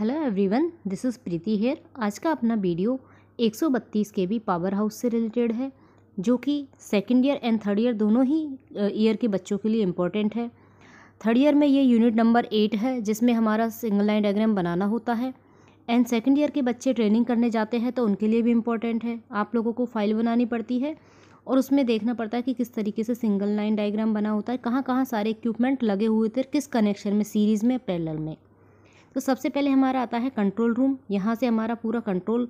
Hello everyone this is Preeti here आज का अपना video 132 K B power house से रिलेटेड है, जो कि second year and third year दोनों ही ईयर के बच्चों के लिए इम्पोर्टेंट है। थर्ड ईयर में ये यूनिट नंबर एट है, जिसमें हमारा सिंगल लाइन डायग्राम बनाना होता है। एंड सेकेंड ईयर के बच्चे ट्रेनिंग करने जाते हैं तो उनके लिए भी इम्पोर्टेंट है। आप लोगों को फ़ाइल बनानी पड़ती है और उसमें देखना पड़ता है कि किस तरीके से सिंगल लाइन डायग्राम बना होता है कहाँ कहाँ सारे इक्विपमेंट लगे हुए थे, किस कनेक्शन में सीरीज़ में पैरेलल में। तो सबसे पहले हमारा आता है कंट्रोल रूम यहाँ से हमारा पूरा कंट्रोल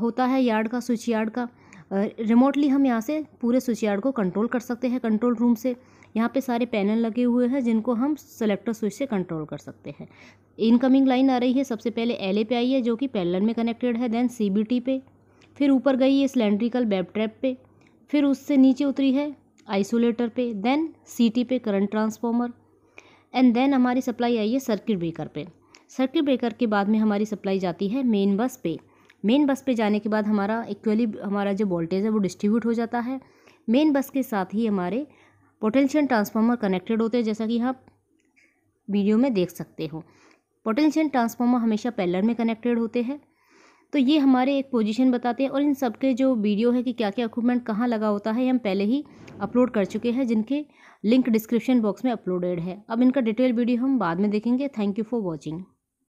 होता है यार्ड का स्विच यार्ड का। रिमोटली हम यहाँ से पूरे स्विच यार्ड को कंट्रोल कर सकते हैं कंट्रोल रूम से। यहाँ पे सारे पैनल लगे हुए हैं जिनको हम सेलेक्टर स्विच से कंट्रोल कर सकते हैं। इनकमिंग लाइन आ रही है, सबसे पहले एल पे आई है जो कि पैरेलल में कनेक्टेड है देन सीबीटी पे। फिर ऊपर गई है सिलेंड्रिकल वेब ट्रैप पे। फिर उससे नीचे उतरी है आइसोलेटर पे देन सीटी पे करंट ट्रांसफॉर्मर एंड देन हमारी सप्लाई आई है सर्किट ब्रेकर पे। सर्किट ब्रेकर के बाद में हमारी सप्लाई जाती है मेन बस पे। मेन बस पे जाने के बाद हमारा इक्वली हमारा जो वोल्टेज है वो डिस्ट्रीब्यूट हो जाता है। मेन बस के साथ ही हमारे पोटेंशियल ट्रांसफार्मर कनेक्टेड होते हैं, जैसा कि आप वीडियो में देख सकते हो। पोटेंशियल ट्रांसफार्मर हमेशा पैलर में कनेक्टेड होते हैं। तो ये हमारे एक पोजीशन बताते हैं और इन सब के जो वीडियो है कि क्या क्या इक्विपमेंट कहाँ लगा होता है हम पहले ही अपलोड कर चुके हैं, जिनके लिंक डिस्क्रिप्शन बॉक्स में अपलोडेड है। अब इनका डिटेल वीडियो हम बाद में देखेंगे। Thank you for watching